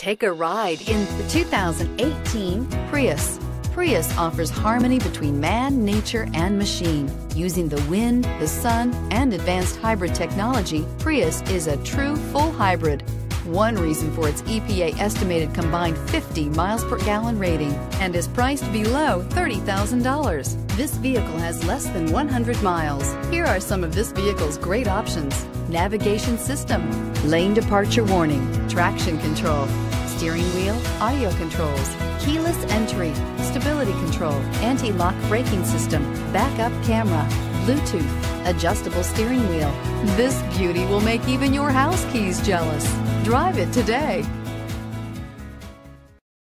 Take a ride in the 2018 Prius. Prius offers harmony between man, nature, and machine. Using the wind, the sun, and advanced hybrid technology, Prius is a true full hybrid. One reason for its EPA estimated combined 50 miles per gallon rating and is priced below $30,000. This vehicle has less than 100 miles. Here are some of this vehicle's great options. Navigation system, lane departure warning, traction control, steering wheel, audio controls, keyless entry, stability control, anti-lock braking system, backup camera, Bluetooth, adjustable steering wheel. This beauty will make even your house keys jealous. Drive it today.